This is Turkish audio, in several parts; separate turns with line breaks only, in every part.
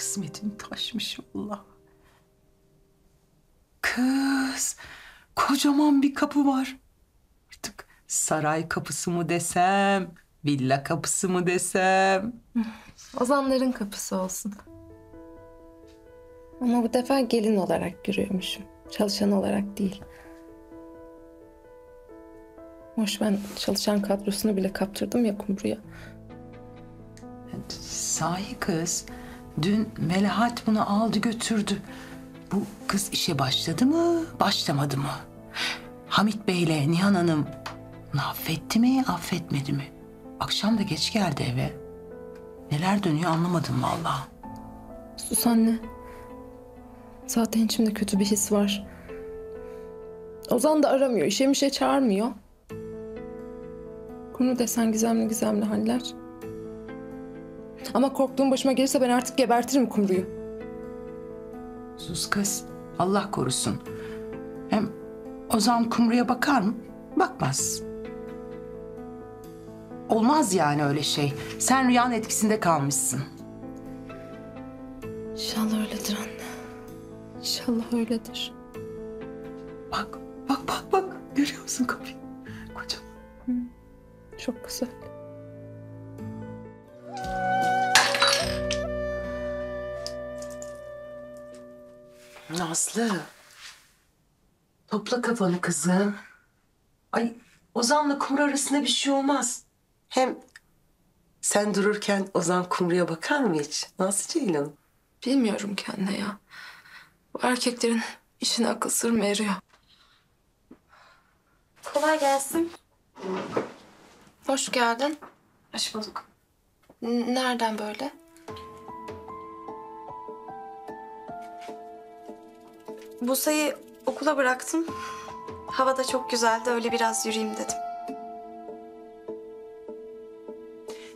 kısmetin taşmış Allah. Kız, kocaman bir kapı var. Artık saray kapısı mı desem, villa kapısı mı desem.
Ozanların kapısı olsun. Ama bu defa gelin olarak görüyormuşum. Çalışan olarak değil. Hoş ben çalışan kadrosunu bile kaptırdım ya kumruya.
Sahi kız, dün Melahat bunu aldı götürdü. Bu kız işe başladı mı, başlamadı mı? Hamit Bey'le Nihan Hanım bunu affetti mi, affetmedi mi? Akşam da geç geldi eve. Neler dönüyor anlamadım vallahi.
Sus anne. Zaten içimde kötü bir his var. Ozan da aramıyor, işe mişe çağırmıyor. Kumru desen gizemli gizemli haller. Ama korktuğum başıma gelirse ben artık gebertirim Kumru'yu.
Sus kız, Allah korusun. Hem Ozan Kumru'ya bakar mı? Bakmaz. Olmaz yani öyle şey. Sen rüyanın etkisinde kalmışsın.
İnşallah öyledir anne. İnşallah öyledir.
Bak, bak, bak, bak. Görüyor musun kapıyı? Kocaman.
Çok güzel.
Nazlı. Topla kafanı kızım. Ay Ozan'la Kumru arasında bir şey olmaz. Hem sen dururken Ozan Kumru'ya bakar mı hiç? Nazlı Ceylan.
Bilmiyorum anne ya. Bu erkeklerin işine akıl sır mı eriyor?
Kolay gelsin.
Hoş geldin.
Hoş bulduk.
N- Nereden böyle?
Busa'yı okula bıraktım. Hava da çok güzeldi. Öyle biraz yürüyeyim dedim.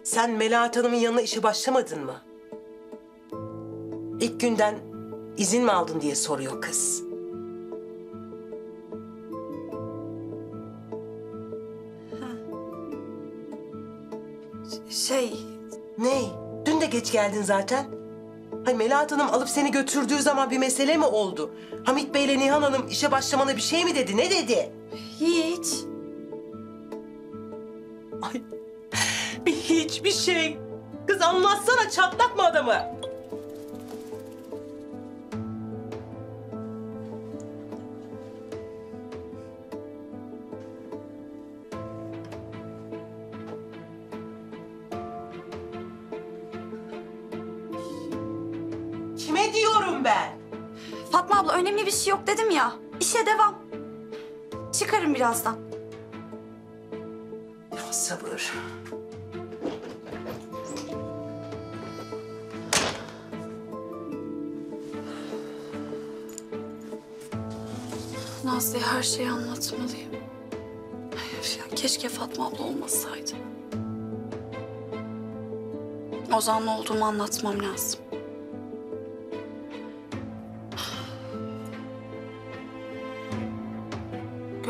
Sen Melahat Hanım'ın yanına işe başlamadın mı? İlk günden izin mi aldın diye soruyor kız.
Şey,
Ne? Dün de geç geldin zaten. Hay Melahat Hanım alıp seni götürdüğü zaman bir mesele mi oldu? Hamit Bey ile Nihan Hanım işe başlamana bir şey mi dedi? Ne dedi?
hiç.
Ay bir hiçbir şey. Kız anlatsana çatlak mı adamı? Kime diyorum ben?
Fatma abla önemli bir şey yok dedim ya. İşe devam. Çıkarım birazdan.
Ya sabır.
Nazlı'ya her şeyi anlatmalıyım. Ya, keşke Fatma abla olmasaydı. Ozan'la olduğumu anlatmam lazım.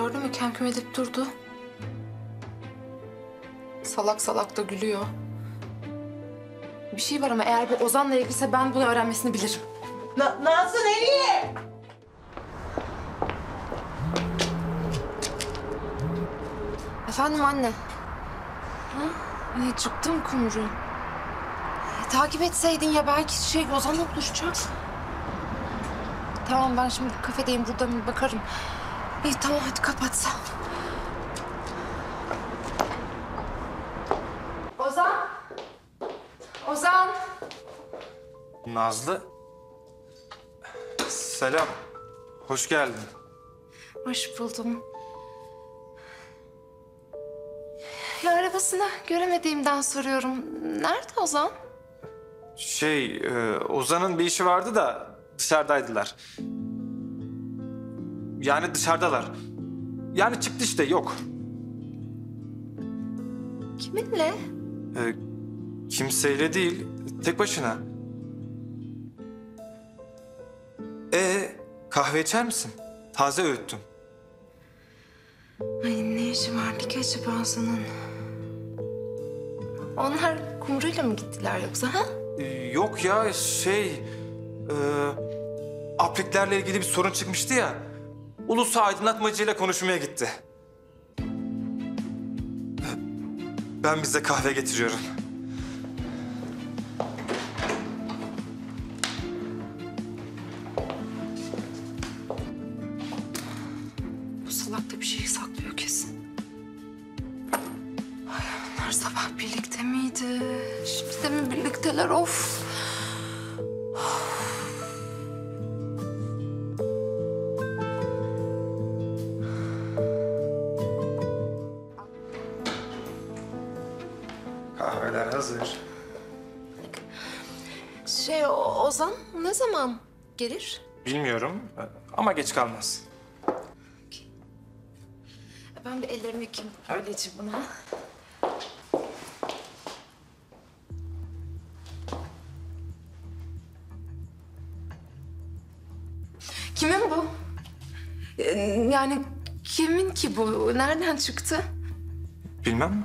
Gördün mü kemküm edip durdu. Salak salak da gülüyor. Bir şey var ama eğer bu Ozan'la ilgiliyse ben bunu öğrenmesini bilirim.
Na Nazlı nereye?
Efendim anne. Ha? Ay, çıktım kumru. E, takip etseydin ya belki şey Ozan'la buluşacak. Tamam ben şimdi kafedeyim burada bir bakarım. İyi tamam hadi kapat. Ozan. Ozan.
Nazlı. Selam. Hoş geldin.
Hoş buldum. Ya arabasını göremediğimden soruyorum. Nerede Ozan?
Şey, e, Ozan'ın bir işi vardı da dışarıdaydılar. Yani dışarıdalar. Yani çıktı işte yok.
Kiminle?
E, kimseyle değil, tek başına. E kahve içer misin? Taze öğüttüm.
Ay ne işi vardı ki acaba Ozan'ın? Onlar kumruyla mı gittiler yoksa ha?
Ee, yok ya şey... E, apliklerle ilgili bir sorun çıkmıştı ya. Ulusu aydınlatmacıyla konuşmaya gitti. Ben bize kahve getiriyorum.
Bu salak da bir şey saklıyor kesin. Ay, sabah birlikte miydi? Şimdi mi birlikteler? Of.
Hazır.
Şey o- Ozan ne zaman gelir?
Bilmiyorum ama geç kalmaz.
Ben bir ellerimi yıkayayım öylece buna. Kimin bu? Ee, Yani kimin ki bu? Nereden çıktı?
Bilmem.